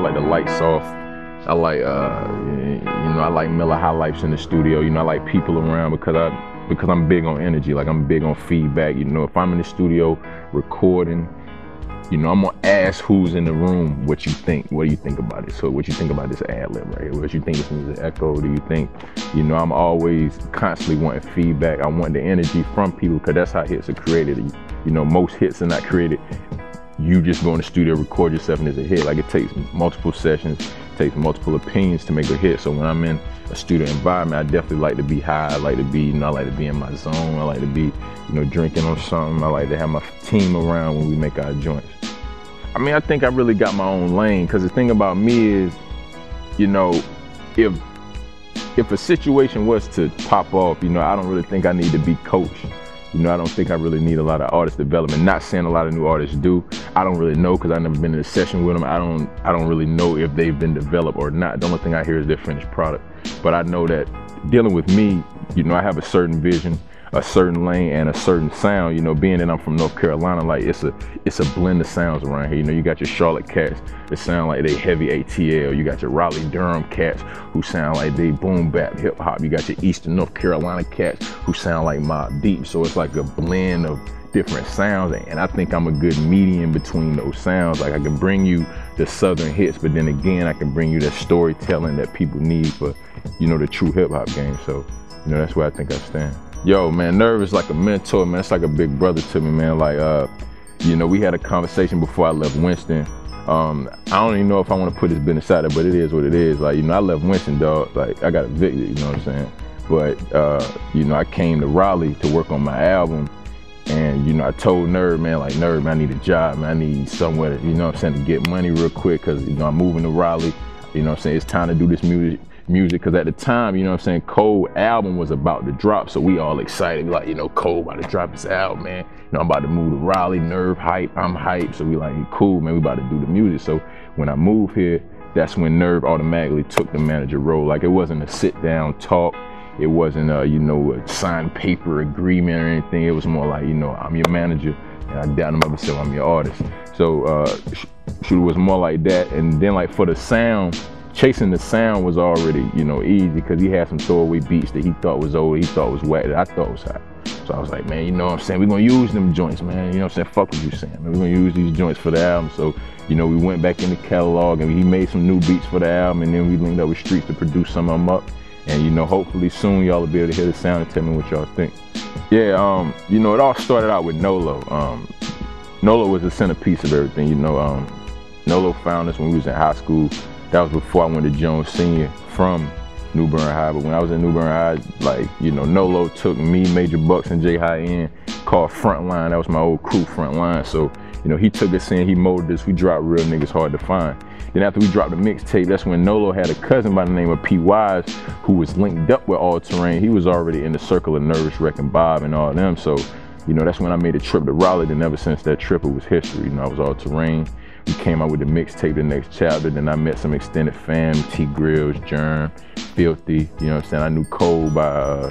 like the light soft. I like, uh, you know, I like Miller High Lifes in the studio. You know, I like people around because I, because I'm big on energy. Like I'm big on feedback. You know, if I'm in the studio recording, you know, I'm gonna ask who's in the room what you think. What do you think about it? So, what you think about this ad lib right here? What you think this needs an echo? Do you think, you know, I'm always constantly wanting feedback. I want the energy from people because that's how hits are created. You know, most hits are not created. You just go in the studio, record yourself, and it's a hit. Like it takes multiple sessions, takes multiple opinions to make a hit. So when I'm in a studio environment, I definitely like to be high. I like to be, you know, I like to be in my zone. I like to be, you know, drinking on something. I like to have my team around when we make our joints. I mean, I think I really got my own lane because the thing about me is, you know, if if a situation was to pop off, you know, I don't really think I need to be coached. You know, I don't think I really need a lot of artist development. Not saying a lot of new artists do. I don't really know because I've never been in a session with them. I don't I don't really know if they've been developed or not. The only thing I hear is their finished product. But I know that dealing with me, you know, I have a certain vision a certain lane and a certain sound. You know, being that I'm from North Carolina, like it's a it's a blend of sounds around here. You know, you got your Charlotte cats that sound like they heavy ATL. You got your Raleigh Durham cats who sound like they boom bap hip hop. You got your Eastern North Carolina cats who sound like Mobb Deep. So it's like a blend of different sounds and I think I'm a good medium between those sounds. Like I can bring you the southern hits, but then again I can bring you the storytelling that people need for, you know, the true hip hop game. So, you know, that's where I think I stand. Yo, man, Nerve is like a mentor, man. It's like a big brother to me, man. Like, uh, you know, we had a conversation before I left Winston. Um, I don't even know if I want to put this business out there, but it is what it is. Like, you know, I left Winston, dog. Like, I got evicted, you know what I'm saying? But, uh, you know, I came to Raleigh to work on my album. And, you know, I told Nerve, man, like, Nerve, man, I need a job, man. I need somewhere, to, you know what I'm saying, to get money real quick because, you know, I'm moving to Raleigh. You know what I'm saying? It's time to do this music music because at the time, you know what I'm saying, Cole album was about to drop. So we all excited, like, you know, Cole about to drop his album, man. You know, I'm about to move to Raleigh, Nerve hype, I'm hype. So we like, cool, man, we about to do the music. So when I moved here, that's when Nerve automatically took the manager role. Like it wasn't a sit down talk. It wasn't a, you know, a signed paper agreement or anything. It was more like, you know, I'm your manager and I down him up and said, I'm your artist. So uh, was more like that. And then like for the sound, chasing the sound was already, you know, easy because he had some throwaway beats that he thought was old, he thought was wet, that I thought was hot. So I was like, man, you know what I'm saying? We're gonna use them joints, man. You know what I'm saying? Fuck what you saying. Man. We're gonna use these joints for the album. So, you know, we went back in the catalog and he made some new beats for the album and then we linked up with Streets to produce some of them up. And you know, hopefully soon y'all will be able to hear the sound and tell me what y'all think. Yeah, um, you know, it all started out with Nolo. Um, Nolo was the centerpiece of everything, you know. Um, Nolo found us when we was in high school that was before I went to Jones Senior from New Bern High. But when I was in New Bern High, like, you know, Nolo took me, Major Bucks, and J High in, called Frontline. That was my old crew, Frontline. So, you know, he took us in, he molded us. We dropped real niggas hard to find. Then after we dropped the mixtape, that's when Nolo had a cousin by the name of P. Wise who was linked up with All Terrain. He was already in the circle of Nervous Wrecking Bob and all them. So, you know, that's when I made a trip to Raleigh. And ever since that trip, it was history. You know, I was All Terrain we came out with the mixtape, the next chapter. Then I met some extended fam, T Grills, Germ, Filthy. You know what I'm saying? I knew Cole by uh,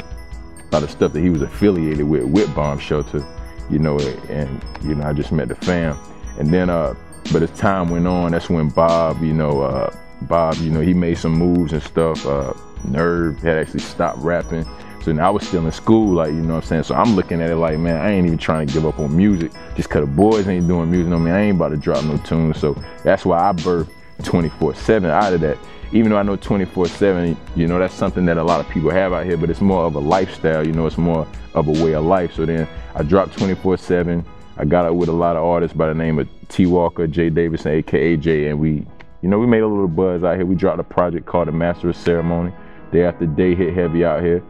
by the stuff that he was affiliated with, with Bomb Shelter. You know, and you know I just met the fam. And then, uh, but as time went on, that's when Bob, you know, uh, Bob, you know, he made some moves and stuff. Uh, Nerve had actually stopped rapping. So I was still in school, like, you know what I'm saying? So I'm looking at it like, man, I ain't even trying to give up on music just because the boys ain't doing music. I mean, I ain't about to drop no tunes. So that's why I birthed 24 7 out of that. Even though I know 24 7, you know, that's something that a lot of people have out here, but it's more of a lifestyle, you know, it's more of a way of life. So then I dropped 24 7. I got out with a lot of artists by the name of T Walker, Jay Davidson, aka Jay, and we, you know, we made a little buzz out here. We dropped a project called The Master of Ceremony. Day after day hit heavy out here.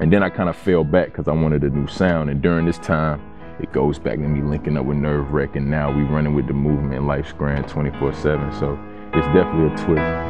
And then I kind of fell back because I wanted a new sound. And during this time, it goes back to me linking up with Nerve Wreck. And now we running with the movement Life's Grand 24 7. So it's definitely a twist.